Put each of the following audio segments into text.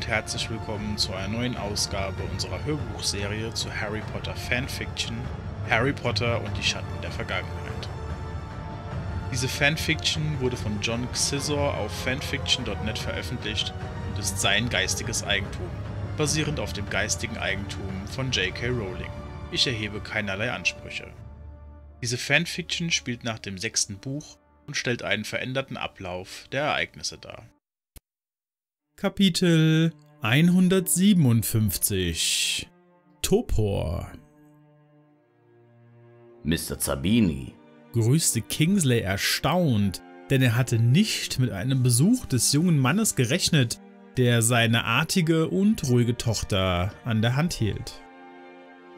Und herzlich willkommen zu einer neuen Ausgabe unserer Hörbuchserie zu Harry Potter Fanfiction Harry Potter und die Schatten der Vergangenheit. Diese Fanfiction wurde von John Xizor auf fanfiction.net veröffentlicht und ist sein geistiges Eigentum, basierend auf dem geistigen Eigentum von J.K. Rowling. Ich erhebe keinerlei Ansprüche. Diese Fanfiction spielt nach dem sechsten Buch und stellt einen veränderten Ablauf der Ereignisse dar. Kapitel 157 Topor Mr. Zabini, grüßte Kingsley erstaunt, denn er hatte nicht mit einem Besuch des jungen Mannes gerechnet, der seine artige und ruhige Tochter an der Hand hielt.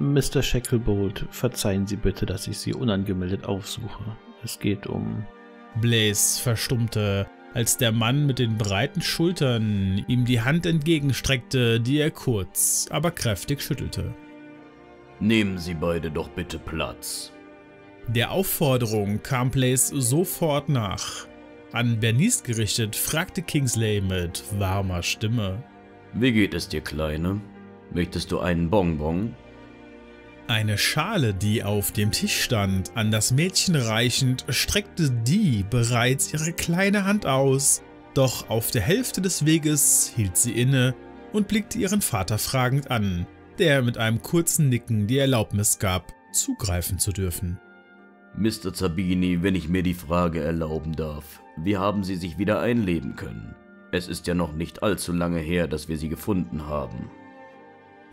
Mr. Shacklebolt, verzeihen Sie bitte, dass ich Sie unangemeldet aufsuche. Es geht um. Blaze verstummte, als der Mann mit den breiten Schultern ihm die Hand entgegenstreckte, die er kurz, aber kräftig schüttelte. nehmen Sie beide doch bitte Platz. Der Aufforderung kam Blaze sofort nach. An Bernice gerichtet fragte Kingsley mit warmer Stimme. Wie geht es dir, Kleine? Möchtest du einen Bonbon? Eine Schale, die auf dem Tisch stand, an das Mädchen reichend, streckte die bereits ihre kleine Hand aus, doch auf der Hälfte des Weges hielt sie inne und blickte ihren Vater fragend an, der mit einem kurzen Nicken die Erlaubnis gab, zugreifen zu dürfen. Mr. Zabini, wenn ich mir die Frage erlauben darf, wie haben Sie sich wieder einleben können? Es ist ja noch nicht allzu lange her, dass wir Sie gefunden haben.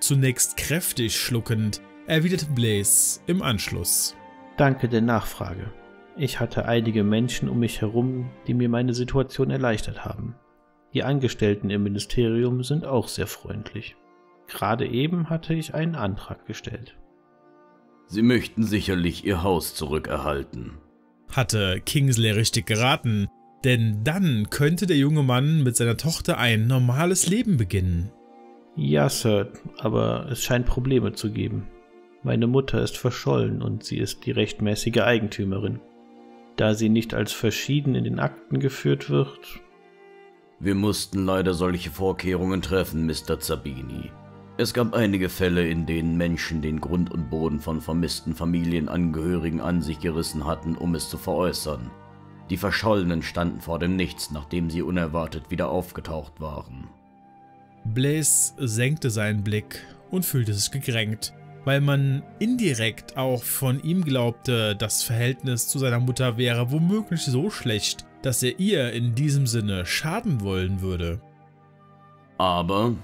Zunächst kräftig schluckend, erwiderte Blaze im Anschluss. Danke der Nachfrage. Ich hatte einige Menschen um mich herum, die mir meine Situation erleichtert haben. Die Angestellten im Ministerium sind auch sehr freundlich. Gerade eben hatte ich einen Antrag gestellt. Sie möchten sicherlich Ihr Haus zurückerhalten. Hatte Kingsley richtig geraten, denn dann könnte der junge Mann mit seiner Tochter ein normales Leben beginnen. Ja, Sir, aber es scheint Probleme zu geben. Meine Mutter ist verschollen und sie ist die rechtmäßige Eigentümerin. Da sie nicht als verschieden in den Akten geführt wird, Wir mussten leider solche Vorkehrungen treffen, Mr. Zabini. Es gab einige Fälle, in denen Menschen den Grund und Boden von vermissten Familienangehörigen an sich gerissen hatten, um es zu veräußern. Die Verschollenen standen vor dem Nichts, nachdem sie unerwartet wieder aufgetaucht waren. Blaze senkte seinen Blick und fühlte sich gekränkt, weil man indirekt auch von ihm glaubte, das Verhältnis zu seiner Mutter wäre womöglich so schlecht, dass er ihr in diesem Sinne schaden wollen würde. Aber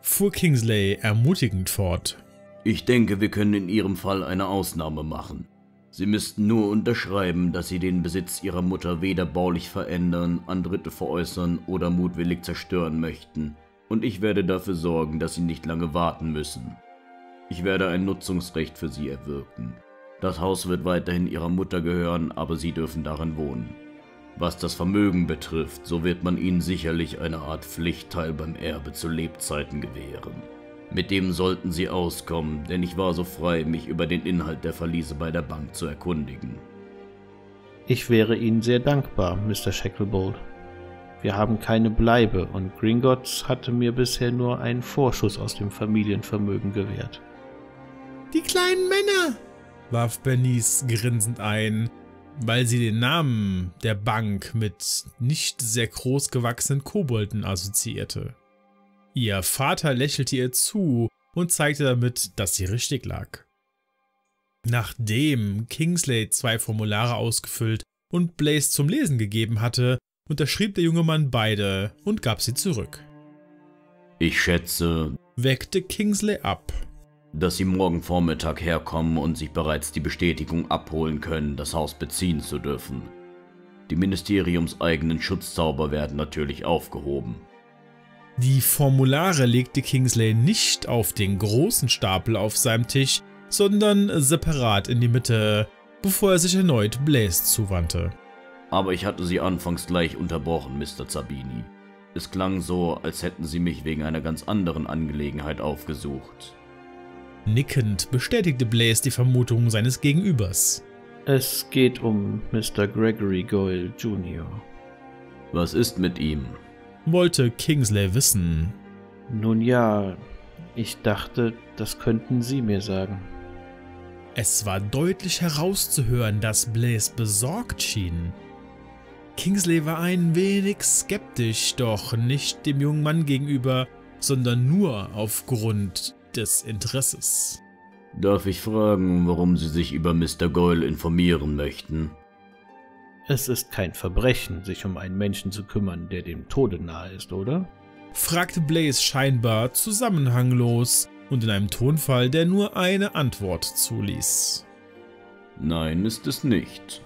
Fuhr Kingsley ermutigend fort. ich denke, wir können in Ihrem Fall eine Ausnahme machen. Sie müssten nur unterschreiben, dass Sie den Besitz Ihrer Mutter weder baulich verändern, an Dritte veräußern oder mutwillig zerstören möchten. Und ich werde dafür sorgen, dass Sie nicht lange warten müssen. Ich werde ein Nutzungsrecht für Sie erwirken. Das Haus wird weiterhin Ihrer Mutter gehören, aber Sie dürfen darin wohnen. Was das Vermögen betrifft, so wird man Ihnen sicherlich eine Art Pflichtteil beim Erbe zu Lebzeiten gewähren. Mit dem sollten Sie auskommen, denn ich war so frei, mich über den Inhalt der Verliese bei der Bank zu erkundigen. ich wäre Ihnen sehr dankbar, Mr. Shacklebolt. Wir haben keine Bleibe und Gringotts hatte mir bisher nur einen Vorschuss aus dem Familienvermögen gewährt. Die kleinen Männer, warf Bernice grinsend ein, weil sie den Namen der Bank mit nicht sehr groß gewachsenen Kobolden assoziierte. Ihr Vater lächelte ihr zu und zeigte damit, dass sie richtig lag. Nachdem Kingsley zwei Formulare ausgefüllt und Blaze zum Lesen gegeben hatte, unterschrieb der junge Mann beide und gab sie zurück. Ich schätze, Weckte Kingsley ab. Dass Sie morgen Vormittag herkommen und sich bereits die Bestätigung abholen können, das Haus beziehen zu dürfen. Die ministeriumseigenen Schutzzauber werden natürlich aufgehoben. Die Formulare legte Kingsley nicht auf den großen Stapel auf seinem Tisch, sondern separat in die Mitte, bevor er sich erneut Blaze zuwandte. Aber ich hatte Sie anfangs gleich unterbrochen, Mr. Zabini. Es klang so, als hätten Sie mich wegen einer ganz anderen Angelegenheit aufgesucht. Nickend bestätigte Blaze die Vermutung seines Gegenübers. Es geht um Mr. Gregory Goyle Jr. Was ist mit ihm? wollte Kingsley wissen. Nun ja, ich dachte, das könnten Sie mir sagen. Es war deutlich herauszuhören, dass Blaze besorgt schien. Kingsley war ein wenig skeptisch, doch nicht dem jungen Mann gegenüber, sondern nur aufgrund des Interesses. Darf ich fragen, warum Sie sich über Mr. Goyle informieren möchten? Es ist kein Verbrechen, sich um einen Menschen zu kümmern, der dem Tode nahe ist, oder? fragte Blaze scheinbar zusammenhanglos und in einem Tonfall, der nur eine Antwort zuließ. Nein, ist es nicht.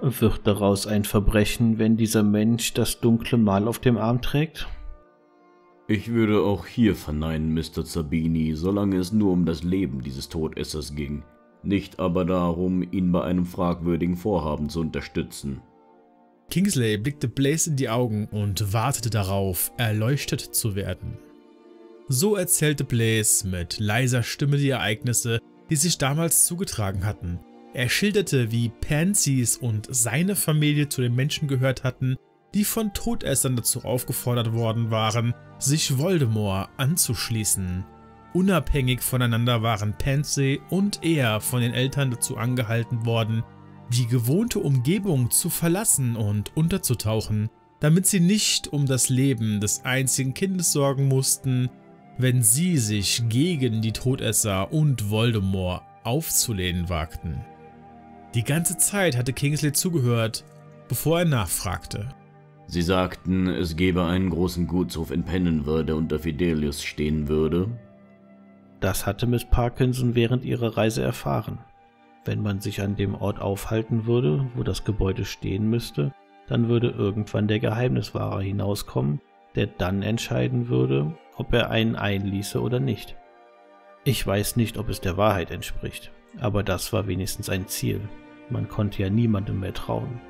Wird daraus ein Verbrechen, wenn dieser Mensch das dunkle Mal auf dem Arm trägt? Ich würde auch hier verneinen, Mr. Zabini, solange es nur um das Leben dieses Todessers ging, nicht aber darum, ihn bei einem fragwürdigen Vorhaben zu unterstützen. Kingsley blickte Blaze in die Augen und wartete darauf, erleuchtet zu werden. So erzählte Blaze mit leiser Stimme die Ereignisse, die sich damals zugetragen hatten. Er schilderte, wie Pansies und seine Familie zu den Menschen gehört hatten, die von Todessern dazu aufgefordert worden waren, sich Voldemort anzuschließen. Unabhängig voneinander waren Pansy und er von den Eltern dazu angehalten worden, die gewohnte Umgebung zu verlassen und unterzutauchen, damit sie nicht um das Leben des einzigen Kindes sorgen mussten, wenn sie sich gegen die Todesser und Voldemort aufzulehnen wagten. Die ganze Zeit hatte Kingsley zugehört, bevor er nachfragte. Sie sagten, es gebe einen großen Gutshof in Pennenwör, der unter Fidelius stehen würde. Das hatte Miss Parkinson während ihrer Reise erfahren. Wenn man sich an dem Ort aufhalten würde, wo das Gebäude stehen müsste, dann würde irgendwann der Geheimniswahrer hinauskommen, der dann entscheiden würde, ob er einen einließe oder nicht. Ich weiß nicht, ob es der Wahrheit entspricht, aber das war wenigstens ein Ziel. Man konnte ja niemandem mehr trauen.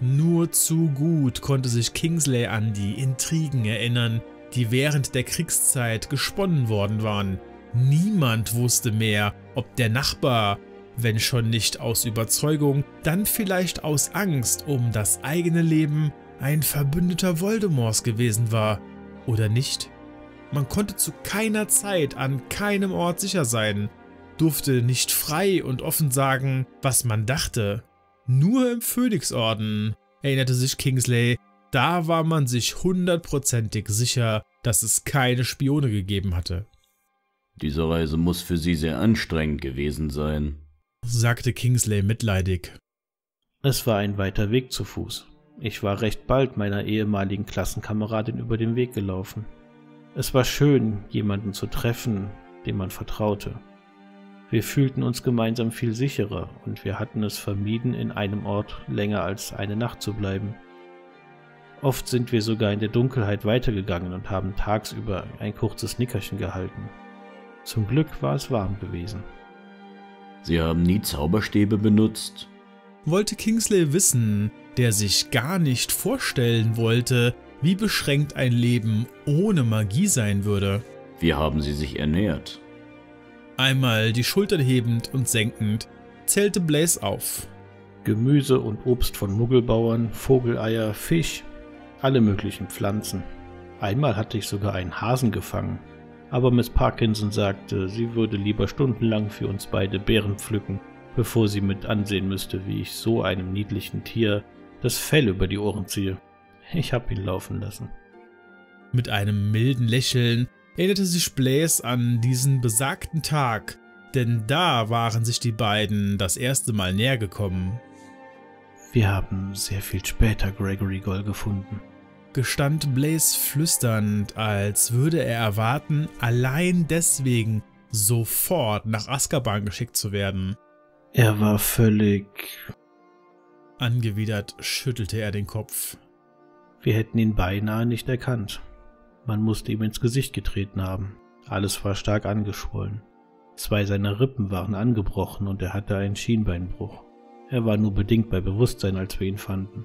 Nur zu gut konnte sich Kingsley an die Intrigen erinnern, die während der Kriegszeit gesponnen worden waren. Niemand wusste mehr, ob der Nachbar, wenn schon nicht aus Überzeugung, dann vielleicht aus Angst um das eigene Leben ein Verbündeter Voldemorts gewesen war oder nicht. Man konnte zu keiner Zeit an keinem Ort sicher sein, durfte nicht frei und offen sagen, was man dachte. Nur im Phönixorden, erinnerte sich Kingsley, da war man sich hundertprozentig sicher, dass es keine Spione gegeben hatte. Diese Reise muss für Sie sehr anstrengend gewesen sein, sagte Kingsley mitleidig. Es war ein weiter Weg zu Fuß. Ich war recht bald meiner ehemaligen Klassenkameradin über den Weg gelaufen. Es war schön, jemanden zu treffen, dem man vertraute. Wir fühlten uns gemeinsam viel sicherer und wir hatten es vermieden, in einem Ort länger als eine Nacht zu bleiben. Oft sind wir sogar in der Dunkelheit weitergegangen und haben tagsüber ein kurzes Nickerchen gehalten. Zum Glück war es warm gewesen. Sie haben nie Zauberstäbe benutzt? Wollte Kingsley wissen, der sich gar nicht vorstellen wollte, wie beschränkt ein Leben ohne Magie sein würde. Wie haben Sie sich ernährt? Einmal die Schultern hebend und senkend, zählte Blaze auf. Gemüse und Obst von Muggelbauern, Vogeleier, Fisch, alle möglichen Pflanzen. Einmal hatte ich sogar einen Hasen gefangen, aber Miss Parkinson sagte, sie würde lieber stundenlang für uns beide Beeren pflücken, bevor sie mit ansehen müsste, wie ich so einem niedlichen Tier das Fell über die Ohren ziehe. Ich hab ihn laufen lassen. Mit einem milden Lächeln erinnerte sich Blaise an diesen besagten Tag, denn da waren sich die beiden das erste Mal näher gekommen. Wir haben sehr viel später Gregory Goll gefunden, gestand Blaze flüsternd, als würde er erwarten, allein deswegen sofort nach Azkaban geschickt zu werden. Er war völlig... Angewidert schüttelte er den Kopf. Wir hätten ihn beinahe nicht erkannt. Man musste ihm ins Gesicht getreten haben. Alles war stark angeschwollen. Zwei seiner Rippen waren angebrochen und er hatte einen Schienbeinbruch. Er war nur bedingt bei Bewusstsein, als wir ihn fanden.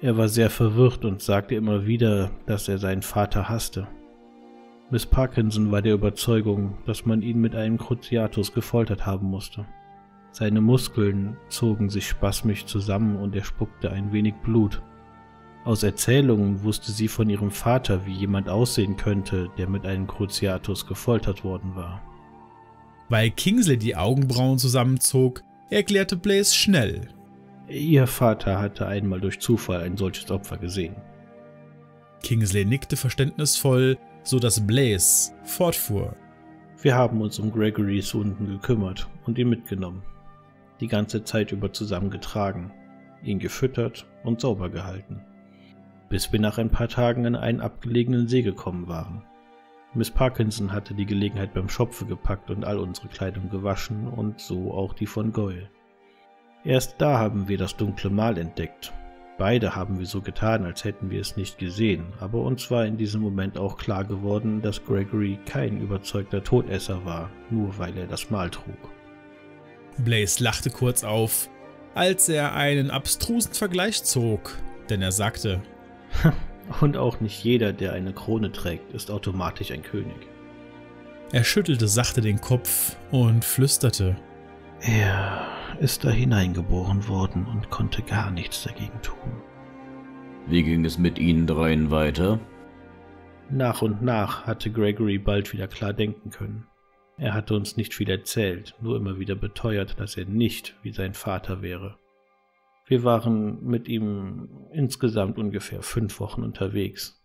Er war sehr verwirrt und sagte immer wieder, dass er seinen Vater hasste. Miss Parkinson war der Überzeugung, dass man ihn mit einem Cruciatus gefoltert haben musste. Seine Muskeln zogen sich spasmisch zusammen und er spuckte ein wenig Blut. Aus Erzählungen wusste sie von ihrem Vater, wie jemand aussehen könnte, der mit einem Cruciatus gefoltert worden war. Weil Kingsley die Augenbrauen zusammenzog, erklärte Blaze schnell. Ihr Vater hatte einmal durch Zufall ein solches Opfer gesehen. Kingsley nickte verständnisvoll, so dass Blaze fortfuhr. Wir haben uns um Gregorys Wunden gekümmert und ihn mitgenommen. Die ganze Zeit über zusammengetragen, ihn gefüttert und sauber gehalten bis wir nach ein paar Tagen an einen abgelegenen See gekommen waren. Miss Parkinson hatte die Gelegenheit beim Schopfe gepackt und all unsere Kleidung gewaschen und so auch die von Goyle. Erst da haben wir das dunkle Mal entdeckt. Beide haben wir so getan, als hätten wir es nicht gesehen, aber uns war in diesem Moment auch klar geworden, dass Gregory kein überzeugter Todesser war, nur weil er das Mal trug. Blaze lachte kurz auf, als er einen abstrusen Vergleich zog, denn er sagte, Und auch nicht jeder, der eine Krone trägt, ist automatisch ein König. Er schüttelte sachte den Kopf und flüsterte. Er ist da hineingeboren worden und konnte gar nichts dagegen tun. Wie ging es mit Ihnen dreien weiter? Nach und nach hatte Gregory bald wieder klar denken können. Er hatte uns nicht viel erzählt, nur immer wieder beteuert, dass er nicht wie sein Vater wäre. Wir waren mit ihm insgesamt ungefähr fünf Wochen unterwegs.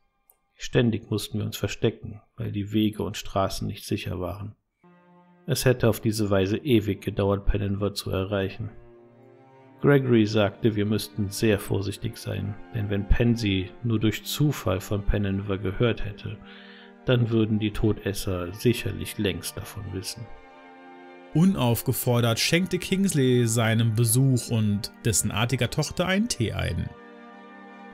Ständig mussten wir uns verstecken, weil die Wege und Straßen nicht sicher waren. Es hätte auf diese Weise ewig gedauert, Pennenworth zu erreichen. Gregory sagte, wir müssten sehr vorsichtig sein, denn wenn Pansy nur durch Zufall von Pennenwer gehört hätte, dann würden die Todesser sicherlich längst davon wissen. Unaufgefordert schenkte Kingsley seinem Besuch und dessen artiger Tochter einen Tee ein.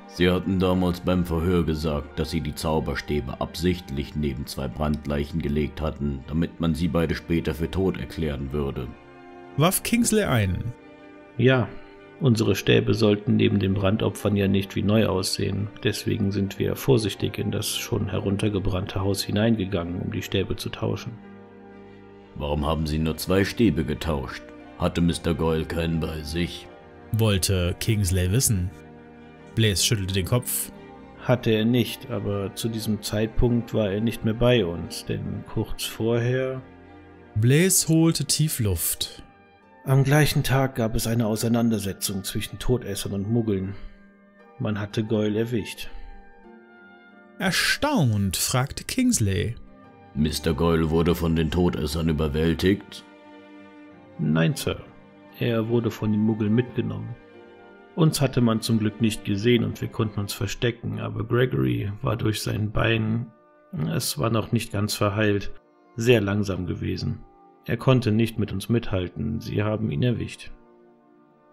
Sie hatten damals beim Verhör gesagt, dass sie die Zauberstäbe absichtlich neben zwei Brandleichen gelegt hatten, damit man sie beide später für tot erklären würde. Warf Kingsley ein. Ja, unsere Stäbe sollten neben den Brandopfern ja nicht wie neu aussehen, deswegen sind wir vorsichtig in das schon heruntergebrannte Haus hineingegangen, um die Stäbe zu tauschen. Warum haben Sie nur zwei Stäbe getauscht? Hatte Mr. Goyle keinen bei sich? Wollte Kingsley wissen. Blaze schüttelte den Kopf. Hatte er nicht, aber zu diesem Zeitpunkt war er nicht mehr bei uns, denn kurz vorher... Blaze holte tief Luft. Am gleichen Tag gab es eine Auseinandersetzung zwischen Todessern und Muggeln. Man hatte Goyle erwischt. Erstaunt fragte Kingsley. Mr. Goyle wurde von den Todessern überwältigt? Nein, Sir. Er wurde von den Muggeln mitgenommen. Uns hatte man zum Glück nicht gesehen und wir konnten uns verstecken, aber Gregory war durch sein Bein, es war noch nicht ganz verheilt, sehr langsam gewesen. Er konnte nicht mit uns mithalten, sie haben ihn erwischt.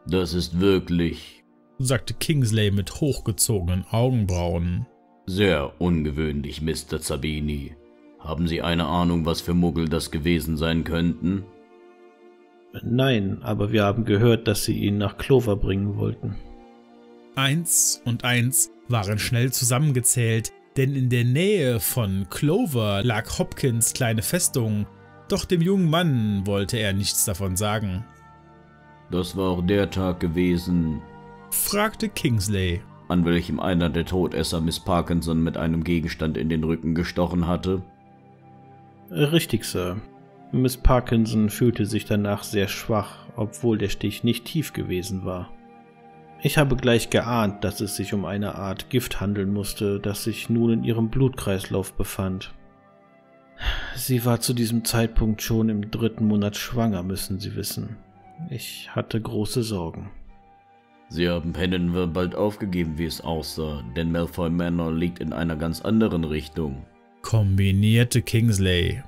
Das ist wirklich, sagte Kingsley mit hochgezogenen Augenbrauen. Sehr ungewöhnlich, Mr. Zabini. Haben Sie eine Ahnung, was für Muggel das gewesen sein könnten? Nein, aber wir haben gehört, dass sie ihn nach Clover bringen wollten. Eins und eins waren schnell zusammengezählt, denn in der Nähe von Clover lag Hopkins kleine Festung, doch dem jungen Mann wollte er nichts davon sagen. Das war auch der Tag gewesen, fragte Kingsley, an welchem einer der Todesser Miss Parkinson mit einem Gegenstand in den Rücken gestochen hatte. Richtig, Sir. Miss Parkinson fühlte sich danach sehr schwach, obwohl der Stich nicht tief gewesen war. Ich habe gleich geahnt, dass es sich um eine Art Gift handeln musste, das sich nun in ihrem Blutkreislauf befand. Sie war zu diesem Zeitpunkt schon im dritten Monat schwanger, müssen Sie wissen. Ich hatte große Sorgen. Sie haben Pennenwer bald aufgegeben, wie es aussah, denn Malfoy Manor liegt in einer ganz anderen Richtung kombinierte Kingsley.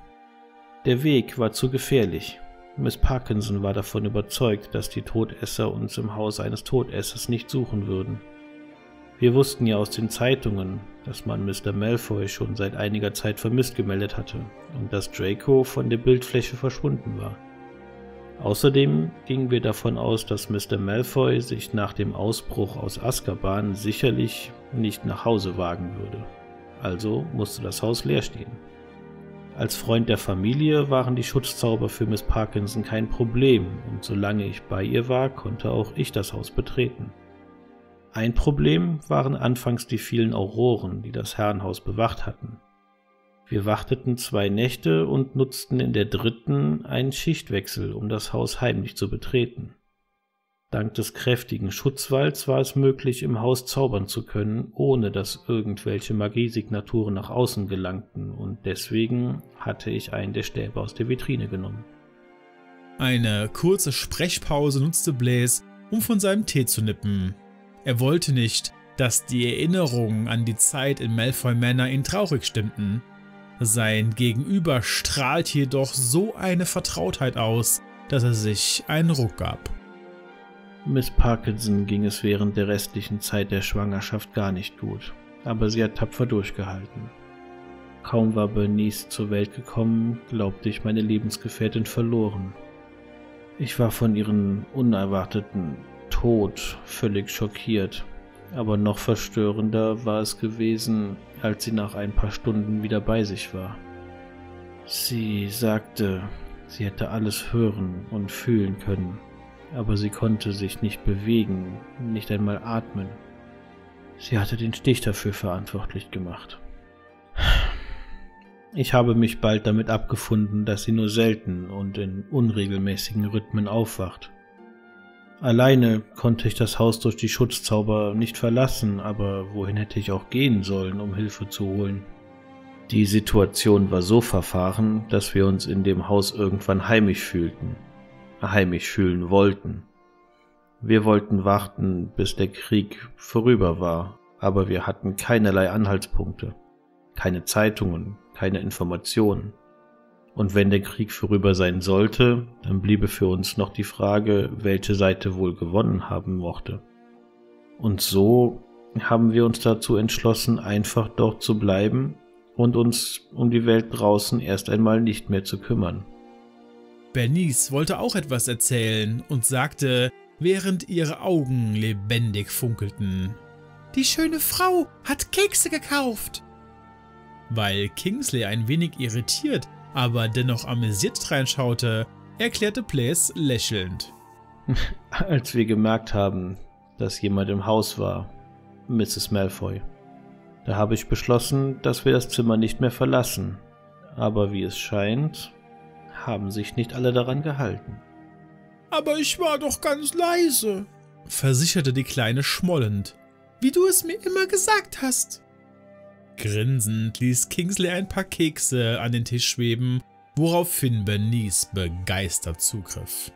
Der Weg war zu gefährlich. Miss Parkinson war davon überzeugt, dass die Todesser uns im Haus eines Todessers nicht suchen würden. Wir wussten ja aus den Zeitungen, dass man Mr. Malfoy schon seit einiger Zeit vermisst gemeldet hatte und dass Draco von der Bildfläche verschwunden war. Außerdem gingen wir davon aus, dass Mr. Malfoy sich nach dem Ausbruch aus Azkaban sicherlich nicht nach Hause wagen würde also musste das Haus leer stehen. Als Freund der Familie waren die Schutzzauber für Miss Parkinson kein Problem, und solange ich bei ihr war, konnte auch ich das Haus betreten. Ein Problem waren anfangs die vielen Auroren, die das Herrenhaus bewacht hatten. Wir warteten zwei Nächte und nutzten in der dritten einen Schichtwechsel, um das Haus heimlich zu betreten. Dank des kräftigen Schutzwalls war es möglich, im Haus zaubern zu können, ohne dass irgendwelche Magiesignaturen nach außen gelangten, und deswegen hatte ich einen der Stäbe aus der Vitrine genommen. Eine kurze Sprechpause nutzte Blaze, um von seinem Tee zu nippen. Er wollte nicht, dass die Erinnerungen an die Zeit in Malfoy Manor ihn traurig stimmten. Sein Gegenüber strahlt jedoch so eine Vertrautheit aus, dass er sich einen Ruck gab. Miss Parkinson ging es während der restlichen Zeit der Schwangerschaft gar nicht gut, aber sie hat tapfer durchgehalten. Kaum war Bernice zur Welt gekommen, glaubte ich meine Lebensgefährtin verloren. Ich war von ihrem unerwarteten Tod völlig schockiert aber noch verstörender war es gewesen, als sie nach ein paar Stunden wieder bei sich war. Sie sagte, sie hätte alles hören und fühlen können, aber sie konnte sich nicht bewegen, nicht einmal atmen. Sie hatte den Stich dafür verantwortlich gemacht. Ich habe mich bald damit abgefunden, dass sie nur selten und in unregelmäßigen Rhythmen aufwacht. Alleine konnte ich das Haus durch die Schutzzauber nicht verlassen, aber wohin hätte ich auch gehen sollen, um Hilfe zu holen? Die Situation war so verfahren, dass wir uns in dem Haus irgendwann heimisch fühlten, heimisch fühlen wollten. Wir wollten warten, bis der Krieg vorüber war, aber wir hatten keinerlei Anhaltspunkte, keine Zeitungen, keine Informationen. Und wenn der Krieg vorüber sein sollte, dann bliebe für uns noch die Frage, welche Seite wohl gewonnen haben mochte. Und so haben wir uns dazu entschlossen, einfach dort zu bleiben und uns um die Welt draußen erst einmal nicht mehr zu kümmern. Bernice wollte auch etwas erzählen und sagte, während ihre Augen lebendig funkelten. Die schöne Frau hat Kekse gekauft. Weil Kingsley ein wenig irritiert aber dennoch amüsiert reinschaute, erklärte Blaze lächelnd. Als wir gemerkt haben, dass jemand im Haus war, Mrs. Malfoy, da habe ich beschlossen, dass wir das Zimmer nicht mehr verlassen. Aber wie es scheint, haben sich nicht alle daran gehalten. Aber ich war doch ganz leise, versicherte die Kleine schmollend. Wie du es mir immer gesagt hast. Grinsend ließ Kingsley ein paar Kekse an den Tisch schweben, woraufhin Bernice begeistert zugriff.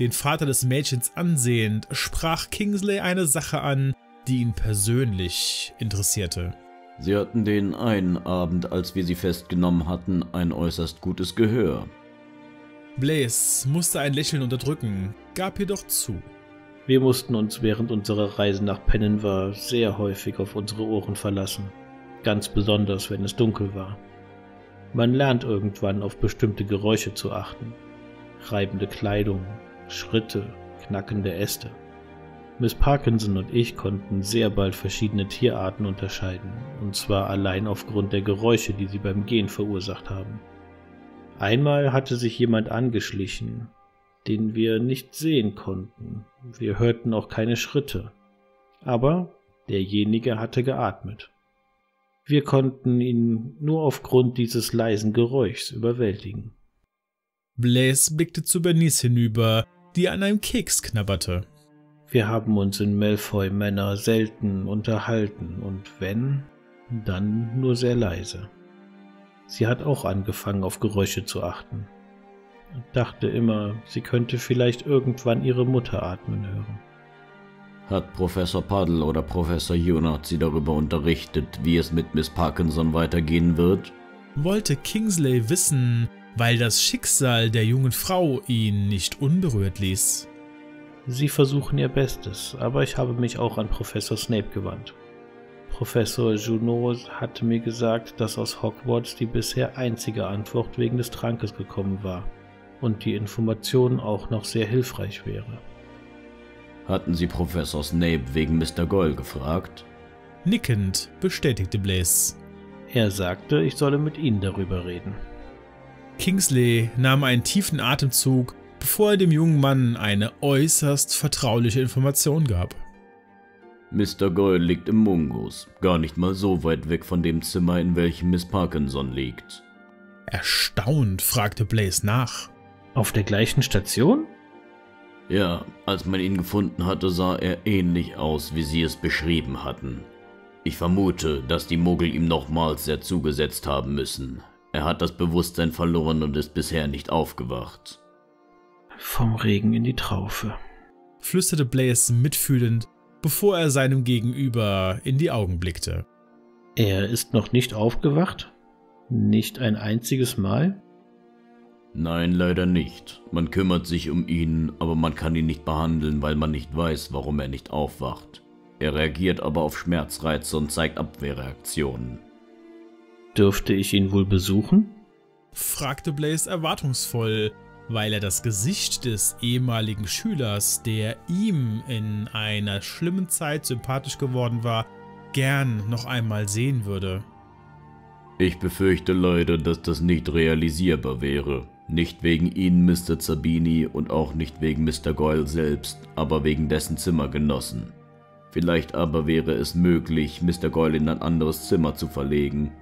Den Vater des Mädchens ansehend, sprach Kingsley eine Sache an, die ihn persönlich interessierte. Sie hatten den einen Abend, als wir sie festgenommen hatten, ein äußerst gutes Gehör. Blaze musste ein Lächeln unterdrücken, gab jedoch zu. Wir mussten uns während unserer Reise nach Pennenvar sehr häufig auf unsere Ohren verlassen ganz besonders wenn es dunkel war. Man lernt irgendwann auf bestimmte Geräusche zu achten. Reibende Kleidung, Schritte, knackende Äste. Miss Parkinson und ich konnten sehr bald verschiedene Tierarten unterscheiden, und zwar allein aufgrund der Geräusche, die sie beim Gehen verursacht haben. Einmal hatte sich jemand angeschlichen, den wir nicht sehen konnten. Wir hörten auch keine Schritte. Aber derjenige hatte geatmet. Wir konnten ihn nur aufgrund dieses leisen Geräuschs überwältigen. Blaise blickte zu Bernice hinüber, die an einem Keks knabberte. Wir haben uns in Malfoy Männer selten unterhalten und wenn, dann nur sehr leise. Sie hat auch angefangen, auf Geräusche zu achten. Ich dachte immer, sie könnte vielleicht irgendwann ihre Mutter atmen hören. Hat Professor Paddle oder Professor Junot Sie darüber unterrichtet, wie es mit Miss Parkinson weitergehen wird? Wollte Kingsley wissen, weil das Schicksal der jungen Frau ihn nicht unberührt ließ. Sie versuchen ihr Bestes, aber ich habe mich auch an Professor Snape gewandt. Professor Junot hatte mir gesagt, dass aus Hogwarts die bisher einzige Antwort wegen des Trankes gekommen war und die Information auch noch sehr hilfreich wäre. Hatten Sie Professor Snape wegen Mr. Goyle gefragt? Nickend bestätigte Blaze. Er sagte, ich solle mit Ihnen darüber reden. Kingsley nahm einen tiefen Atemzug, bevor er dem jungen Mann eine äußerst vertrauliche Information gab. Mr. Goyle liegt im Mungus, gar nicht mal so weit weg von dem Zimmer, in welchem Miss Parkinson liegt. Erstaunt fragte Blaze nach. Auf der gleichen Station? Ja, als man ihn gefunden hatte, sah er ähnlich aus, wie Sie es beschrieben hatten. Ich vermute, dass die Muggel ihm nochmals sehr zugesetzt haben müssen. Er hat das Bewusstsein verloren und ist bisher nicht aufgewacht. Vom Regen in die Traufe, flüsterte Blaze mitfühlend, bevor er seinem Gegenüber in die Augen blickte. Er ist noch nicht aufgewacht? Nicht ein einziges Mal? Nein, leider nicht. Man kümmert sich um ihn, aber man kann ihn nicht behandeln, weil man nicht weiß, warum er nicht aufwacht. Er reagiert aber auf Schmerzreize und zeigt Abwehrreaktionen. Dürfte ich ihn wohl besuchen? fragte Blaze erwartungsvoll, weil er das Gesicht des ehemaligen Schülers, der ihm in einer schlimmen Zeit sympathisch geworden war, gern noch einmal sehen würde. Ich befürchte leider, dass das nicht realisierbar wäre. Nicht wegen Ihnen, Mr. Zabini, und auch nicht wegen Mr. Goyle selbst, aber wegen dessen Zimmergenossen. Vielleicht aber wäre es möglich, Mr. Goyle in ein anderes Zimmer zu verlegen.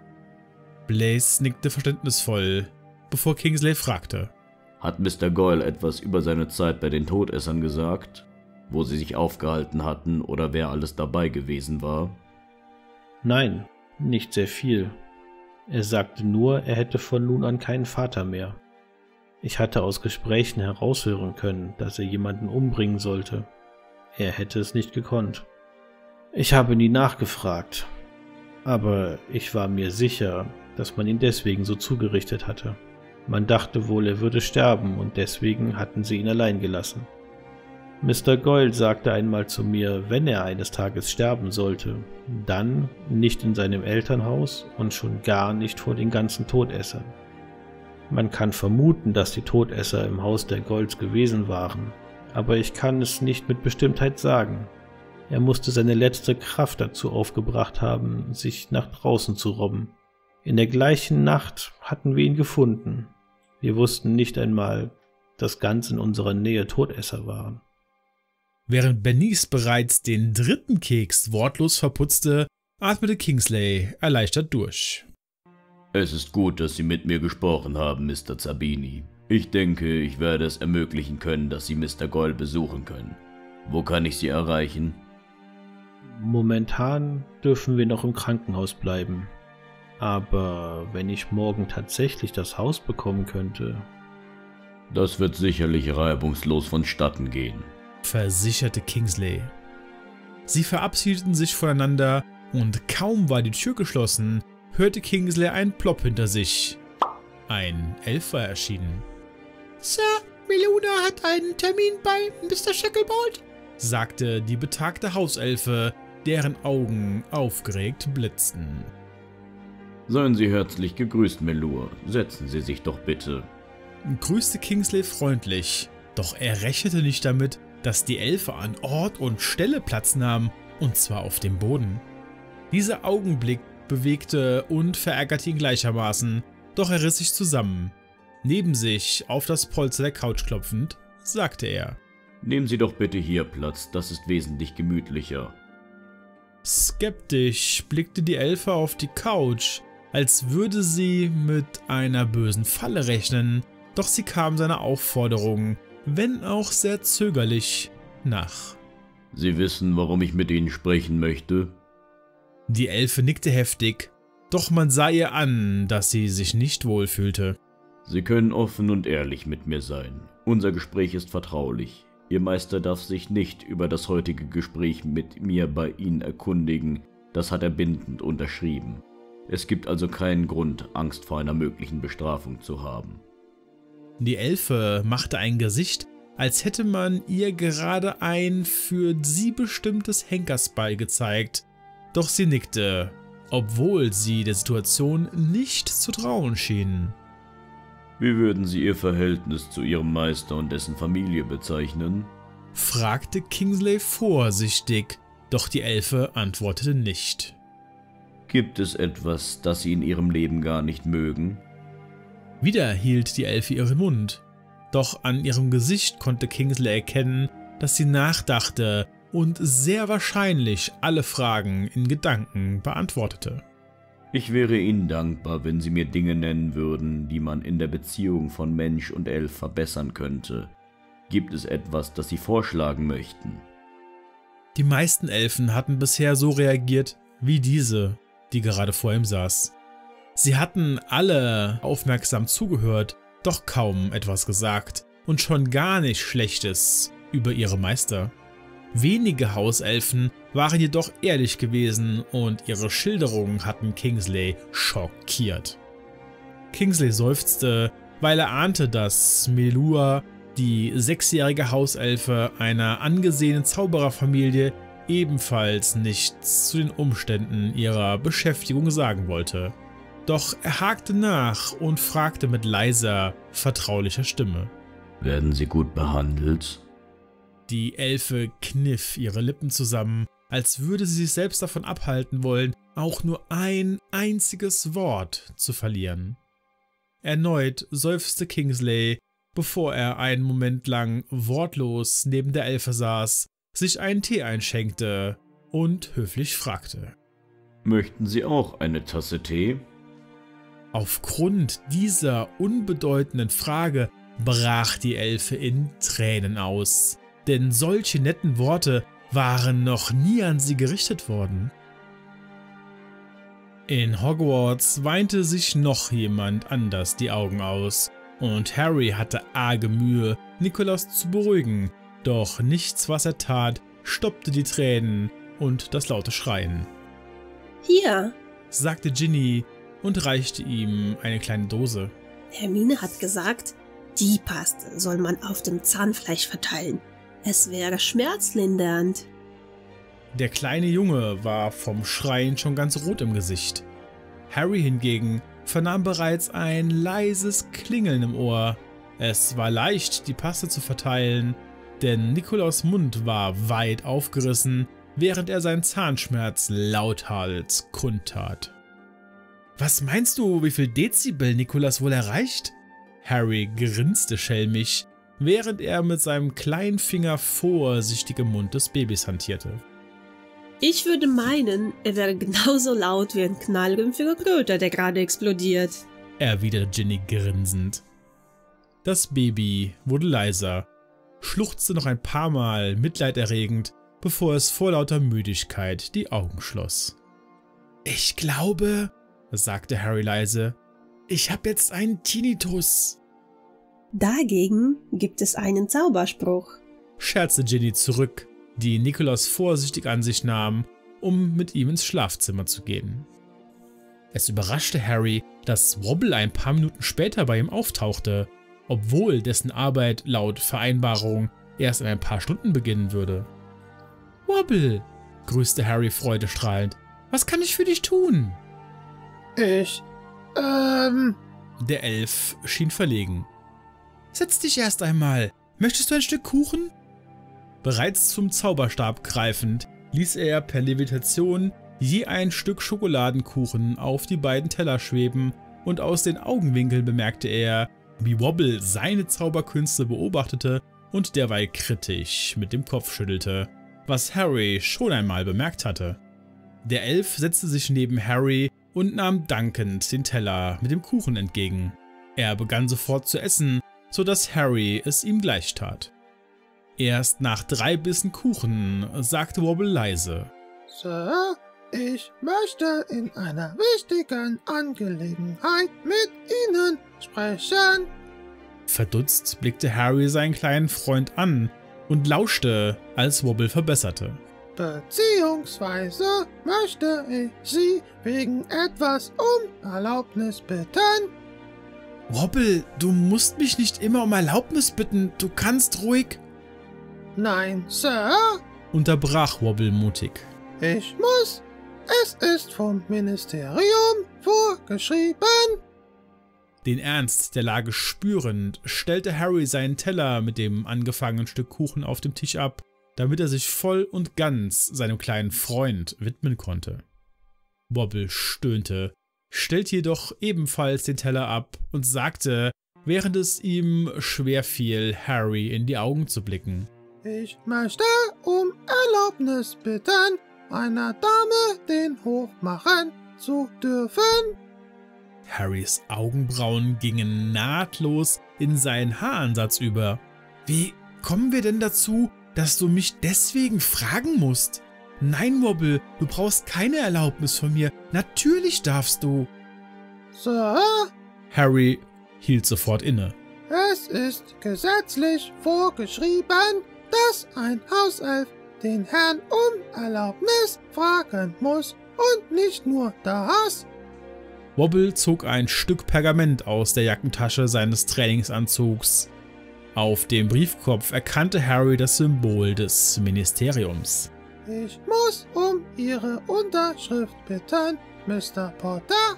Blaze nickte verständnisvoll, bevor Kingsley fragte. Hat Mr. Goyle etwas über seine Zeit bei den Todessern gesagt? Wo sie sich aufgehalten hatten oder wer alles dabei gewesen war? Nein, nicht sehr viel. Er sagte nur, er hätte von nun an keinen Vater mehr. Ich hatte aus Gesprächen heraushören können, dass er jemanden umbringen sollte. Er hätte es nicht gekonnt. Ich habe nie nachgefragt, aber ich war mir sicher, dass man ihn deswegen so zugerichtet hatte. Man dachte wohl, er würde sterben und deswegen hatten sie ihn allein gelassen. Mr. Goyle sagte einmal zu mir, wenn er eines Tages sterben sollte, dann nicht in seinem Elternhaus und schon gar nicht vor den ganzen Todessern. Man kann vermuten, dass die Todesser im Haus der Golds gewesen waren, aber ich kann es nicht mit Bestimmtheit sagen. Er musste seine letzte Kraft dazu aufgebracht haben, sich nach draußen zu robben. In der gleichen Nacht hatten wir ihn gefunden. Wir wussten nicht einmal, dass ganz in unserer Nähe Todesser waren. Während Bernice bereits den dritten Keks wortlos verputzte, atmete Kingsley erleichtert durch. Es ist gut, dass Sie mit mir gesprochen haben, Mr. Zabini. Ich denke, ich werde es ermöglichen können, dass Sie Mr. Goyle besuchen können. Wo kann ich Sie erreichen? Momentan dürfen wir noch im Krankenhaus bleiben. Aber wenn ich morgen tatsächlich das Haus bekommen könnte. Das wird sicherlich reibungslos vonstatten gehen, versicherte Kingsley. Sie verabschiedeten sich voneinander und kaum war die Tür geschlossen, hörte Kingsley einen Plop hinter sich. Ein Elf war erschienen. Sir, Meluna hat einen Termin bei Mr. Shacklebolt, sagte die betagte Hauselfe, deren Augen aufgeregt blitzten. Seien Sie herzlich gegrüßt, Melur. Setzen Sie sich doch bitte. Grüßte Kingsley freundlich, doch er rechnete nicht damit, dass die Elfe an Ort und Stelle Platz nahmen, und zwar auf dem Boden. Dieser Augenblick bewegte und verärgerte ihn gleichermaßen, doch er riss sich zusammen. Neben sich, auf das Polster der Couch klopfend, sagte er. Nehmen Sie doch bitte hier Platz, das ist wesentlich gemütlicher. Skeptisch blickte die Elfe auf die Couch, als würde sie mit einer bösen Falle rechnen, doch sie kam seiner Aufforderung, wenn auch sehr zögerlich, nach. Sie wissen, warum ich mit Ihnen sprechen möchte? Die Elfe nickte heftig, doch man sah ihr an, dass sie sich nicht wohlfühlte. Sie können offen und ehrlich mit mir sein. Unser Gespräch ist vertraulich. Ihr Meister darf sich nicht über das heutige Gespräch mit mir bei Ihnen erkundigen, das hat er bindend unterschrieben. Es gibt also keinen Grund, Angst vor einer möglichen Bestrafung zu haben. Die Elfe machte ein Gesicht, als hätte man ihr gerade ein für sie bestimmtes Henkersbeil gezeigt, doch sie nickte, obwohl sie der Situation nicht zu trauen schien. Wie würden Sie Ihr Verhältnis zu Ihrem Meister und dessen Familie bezeichnen? fragte Kingsley vorsichtig, doch die Elfe antwortete nicht. Gibt es etwas, das Sie in Ihrem Leben gar nicht mögen? Wieder hielt die Elfe ihren Mund, doch an ihrem Gesicht konnte Kingsley erkennen, dass sie nachdachte und sehr wahrscheinlich alle Fragen in Gedanken beantwortete. Ich wäre Ihnen dankbar, wenn Sie mir Dinge nennen würden, die man in der Beziehung von Mensch und Elf verbessern könnte. Gibt es etwas, das Sie vorschlagen möchten? Die meisten Elfen hatten bisher so reagiert wie diese, die gerade vor ihm saß. Sie hatten alle aufmerksam zugehört, doch kaum etwas gesagt und schon gar nicht Schlechtes über ihre Meister. Wenige Hauselfen waren jedoch ehrlich gewesen und ihre Schilderungen hatten Kingsley schockiert. Kingsley seufzte, weil er ahnte, dass Melua, die sechsjährige Hauselfe einer angesehenen Zaubererfamilie, ebenfalls nichts zu den Umständen ihrer Beschäftigung sagen wollte. Doch er hakte nach und fragte mit leiser, vertraulicher Stimme. Werden Sie gut behandelt? Die Elfe kniff ihre Lippen zusammen, als würde sie sich selbst davon abhalten wollen, auch nur ein einziges Wort zu verlieren. Erneut seufzte Kingsley, bevor er einen Moment lang wortlos neben der Elfe saß, sich einen Tee einschenkte und höflich fragte. Möchten Sie auch eine Tasse Tee? Aufgrund dieser unbedeutenden Frage brach die Elfe in Tränen aus denn solche netten Worte waren noch nie an sie gerichtet worden. In Hogwarts weinte sich noch jemand anders die Augen aus, und Harry hatte arge Mühe, Nikolaus zu beruhigen, doch nichts, was er tat, stoppte die Tränen und das laute Schreien. Hier, sagte Ginny und reichte ihm eine kleine Dose. Hermine hat gesagt, die Paste soll man auf dem Zahnfleisch verteilen. Es wäre schmerzlindernd. Der kleine Junge war vom Schreien schon ganz rot im Gesicht. Harry hingegen vernahm bereits ein leises Klingeln im Ohr. Es war leicht, die Paste zu verteilen, denn Nikolaus Mund war weit aufgerissen, während er seinen Zahnschmerz lauthals kundtat. Was meinst du, wie viel Dezibel Nikolaus wohl erreicht? Harry grinste schelmisch, während er mit seinem kleinen Finger vorsichtig im Mund des Babys hantierte. Ich würde meinen, er wäre genauso laut wie ein knallrümpfiger Kröter, der gerade explodiert, erwiderte Ginny grinsend. Das Baby wurde leiser, schluchzte noch ein paar Mal mitleiderregend, bevor es vor lauter Müdigkeit die Augen schloss. Ich glaube, sagte Harry leise, ich habe jetzt einen Tinnitus. Dagegen gibt es einen Zauberspruch, scherzte Ginny zurück, die Nikolaus vorsichtig an sich nahm, um mit ihm ins Schlafzimmer zu gehen. Es überraschte Harry, dass Wobble ein paar Minuten später bei ihm auftauchte, obwohl dessen Arbeit laut Vereinbarung erst in ein paar Stunden beginnen würde. Wobble, grüßte Harry freudestrahlend, was kann ich für dich tun? Ich, ähm... Der Elf schien verlegen. Setz dich erst einmal. Möchtest du ein Stück Kuchen? Bereits zum Zauberstab greifend, ließ er per Levitation je ein Stück Schokoladenkuchen auf die beiden Teller schweben und aus den Augenwinkeln bemerkte er, wie Wobble seine Zauberkünste beobachtete und derweil kritisch mit dem Kopf schüttelte, was Harry schon einmal bemerkt hatte. Der Elf setzte sich neben Harry und nahm dankend den Teller mit dem Kuchen entgegen. Er begann sofort zu essen so dass Harry es ihm gleich tat. Erst nach drei Bissen Kuchen sagte Wobble leise. Sir, ich möchte in einer wichtigen Angelegenheit mit Ihnen sprechen. Verdutzt blickte Harry seinen kleinen Freund an und lauschte, als Wobble verbesserte. Beziehungsweise möchte ich Sie wegen etwas um Erlaubnis bitten. Wobble, du musst mich nicht immer um Erlaubnis bitten, du kannst ruhig. Nein, Sir, unterbrach Wobble mutig. Ich muss. Es ist vom Ministerium vorgeschrieben. Den Ernst der Lage spürend, stellte Harry seinen Teller mit dem angefangenen Stück Kuchen auf dem Tisch ab, damit er sich voll und ganz seinem kleinen Freund widmen konnte. Wobble stöhnte, stellte jedoch ebenfalls den Teller ab und sagte, während es ihm schwer fiel, Harry in die Augen zu blicken. Ich möchte um Erlaubnis bitten, einer Dame den Hof machen zu dürfen? Harrys Augenbrauen gingen nahtlos in seinen Haaransatz über. Wie kommen wir denn dazu, dass du mich deswegen fragen musst? Nein, Wobble, du brauchst keine Erlaubnis von mir. Natürlich darfst du. Sir, Harry hielt sofort inne. es ist gesetzlich vorgeschrieben, dass ein Hauself den Herrn um Erlaubnis fragen muss und nicht nur das. Wobble zog ein Stück Pergament aus der Jackentasche seines Trainingsanzugs. Auf dem Briefkopf erkannte Harry das Symbol des Ministeriums. Ich muss um Ihre Unterschrift bitten, Mr. Potter.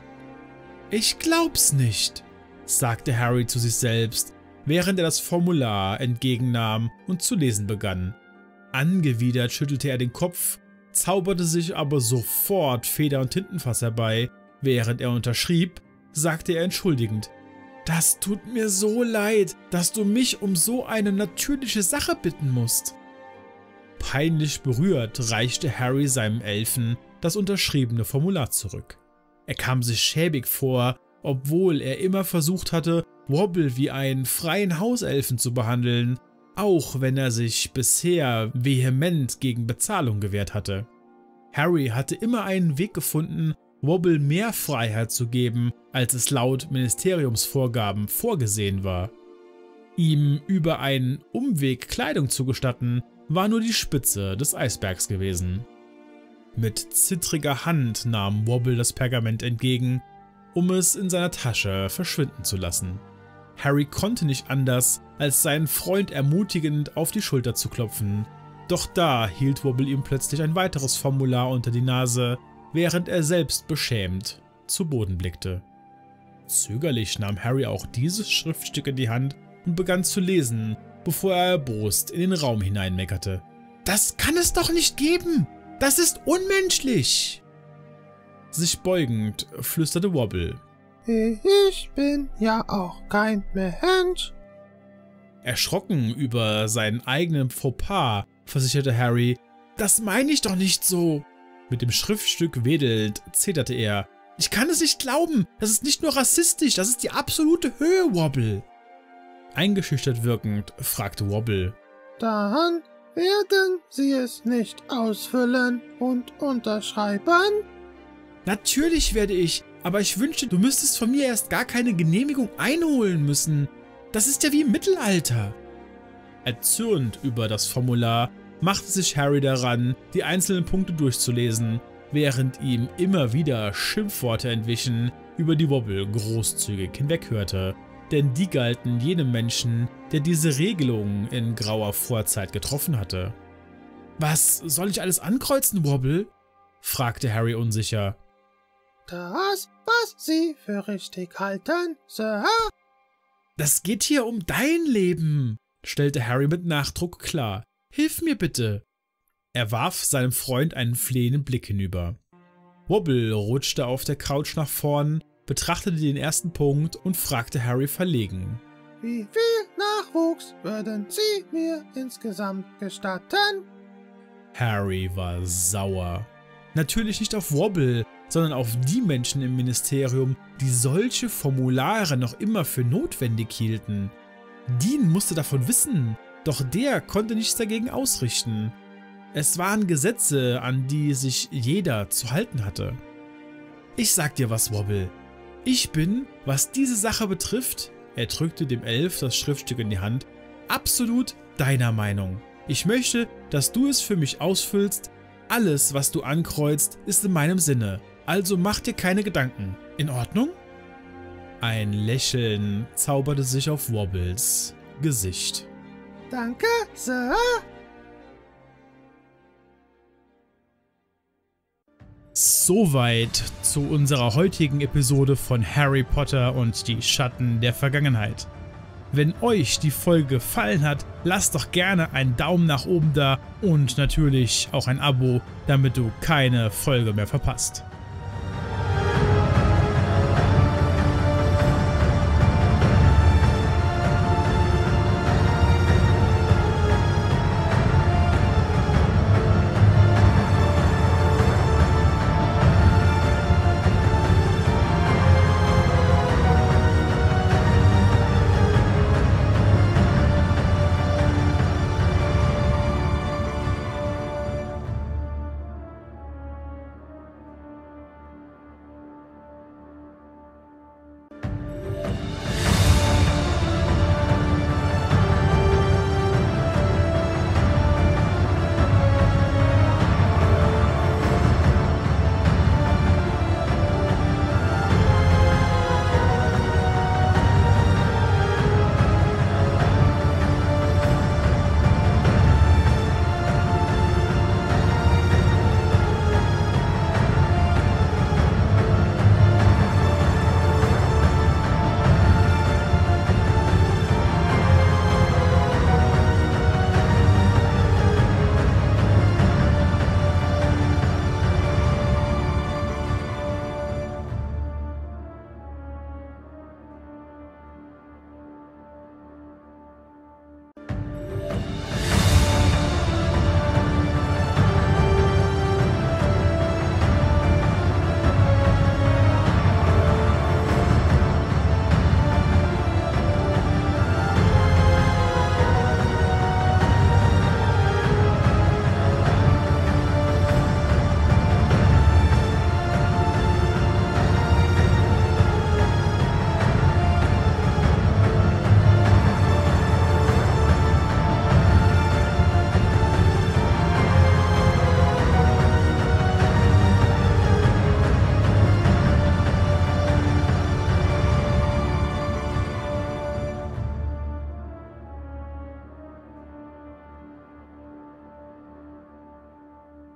Ich glaub's nicht, sagte Harry zu sich selbst, während er das Formular entgegennahm und zu lesen begann. Angewidert schüttelte er den Kopf, zauberte sich aber sofort Feder und Tintenfass herbei. Während er unterschrieb, sagte er entschuldigend, das tut mir so leid, dass du mich um so eine natürliche Sache bitten musst. Peinlich berührt reichte Harry seinem Elfen das unterschriebene Formular zurück. Er kam sich schäbig vor, obwohl er immer versucht hatte, Wobble wie einen freien Hauselfen zu behandeln, auch wenn er sich bisher vehement gegen Bezahlung gewehrt hatte. Harry hatte immer einen Weg gefunden, Wobble mehr Freiheit zu geben, als es laut Ministeriumsvorgaben vorgesehen war. Ihm über einen Umweg Kleidung zu gestatten, war nur die Spitze des Eisbergs gewesen. Mit zittriger Hand nahm Wobble das Pergament entgegen, um es in seiner Tasche verschwinden zu lassen. Harry konnte nicht anders, als seinen Freund ermutigend auf die Schulter zu klopfen. Doch da hielt Wobble ihm plötzlich ein weiteres Formular unter die Nase, während er selbst beschämt zu Boden blickte. Zögerlich nahm Harry auch dieses Schriftstück in die Hand und begann zu lesen, bevor er erbost in den Raum hineinmeckerte. Das kann es doch nicht geben! Das ist unmenschlich! Sich beugend flüsterte Wobble. Ich bin ja auch kein Mensch. Erschrocken über seinen eigenen Fauxpas versicherte Harry, das meine ich doch nicht so. Mit dem Schriftstück wedelnd zitterte er. Ich kann es nicht glauben. Das ist nicht nur rassistisch, das ist die absolute Höhe, Wobble. Eingeschüchtert wirkend fragte Wobble. Dann werden Sie es nicht ausfüllen und unterschreiben? Natürlich werde ich, aber ich wünschte, du müsstest von mir erst gar keine Genehmigung einholen müssen. Das ist ja wie im Mittelalter. Erzürnt über das Formular machte sich Harry daran, die einzelnen Punkte durchzulesen, während ihm immer wieder Schimpfworte entwichen, über die Wobble großzügig hinweghörte. Denn die galten jenem Menschen, der diese Regelung in grauer Vorzeit getroffen hatte. Was soll ich alles ankreuzen, Wobble? fragte Harry unsicher. Das, was Sie für richtig halten, Sir. Das geht hier um dein Leben, stellte Harry mit Nachdruck klar. Hilf mir bitte. Er warf seinem Freund einen flehenden Blick hinüber. Wobble rutschte auf der Couch nach vorn, betrachtete den ersten Punkt und fragte Harry verlegen. Wie viel Nachwuchs würden Sie mir insgesamt gestatten? Harry war sauer. Natürlich nicht auf Wobble, sondern auf die Menschen im Ministerium, die solche Formulare noch immer für notwendig hielten. Dean musste davon wissen, doch der konnte nichts dagegen ausrichten. Es waren Gesetze, an die sich jeder zu halten hatte. Ich sag dir was, Wobble. Ich bin, was diese Sache betrifft, er drückte dem Elf das Schriftstück in die Hand, absolut deiner Meinung. Ich möchte, dass du es für mich ausfüllst. Alles, was du ankreuzt, ist in meinem Sinne. Also mach dir keine Gedanken. In Ordnung? Ein Lächeln zauberte sich auf Wobbles Gesicht. Danke, Sir. Soweit zu unserer heutigen Episode von Harry Potter und die Schatten der Vergangenheit. Wenn euch die Folge gefallen hat, lasst doch gerne einen Daumen nach oben da und natürlich auch ein Abo, damit du keine Folge mehr verpasst.